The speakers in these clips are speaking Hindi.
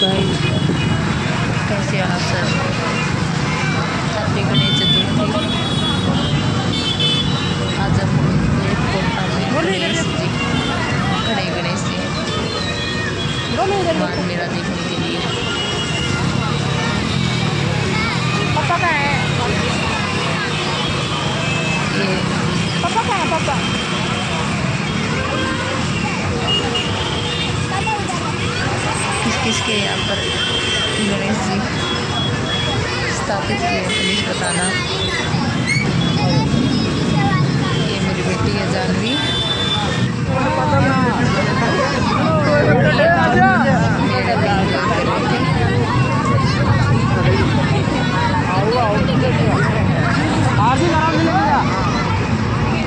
गाइस कैसे आप सब हैप्पी गणेश चतुर्थी आज हम गणेश जी खड़े गणेश जी मेरा देखने किस किस यहाँ पर। गणेश जी स्थापित किए प्लीज़ बताना। ये मेरी बेटी है जानवी।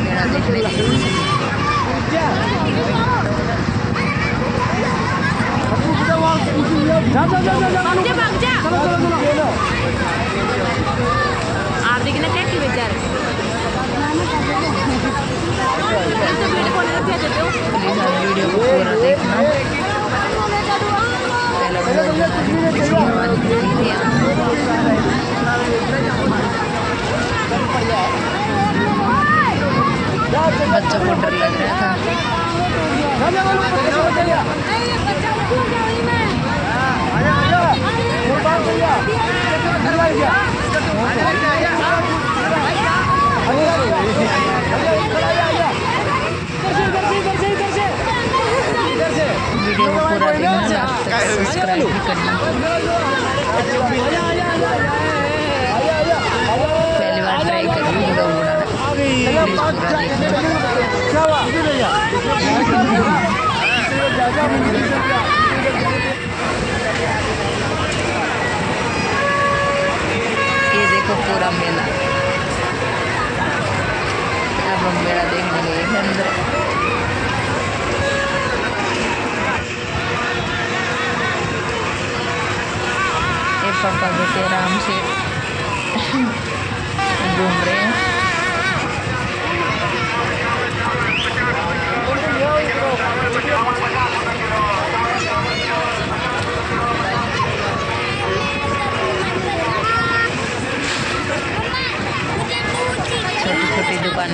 मेरा देखने के लिए। भाग जा भाग जा। क्या की बेचारे तो वीडियो कॉल में भेज दो प्लीज़ आप वीडियो पूरा देखना पहला बहुत इसकी आवाज़ निकली थी बच्चों को डर लग रहा था वीडियो को पूरा देखना तक सब्सक्राइब भी करना पहली बार ट्राई कर रही हूँ। ब्लॉग बनाना प्लीज़ पूरा देखना मेला अब हम मेला देखने गए थे अंदर ये पापा बेटे आराम से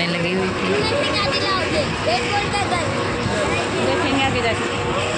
line लगी हुई थी। देखेंगे आगे जाके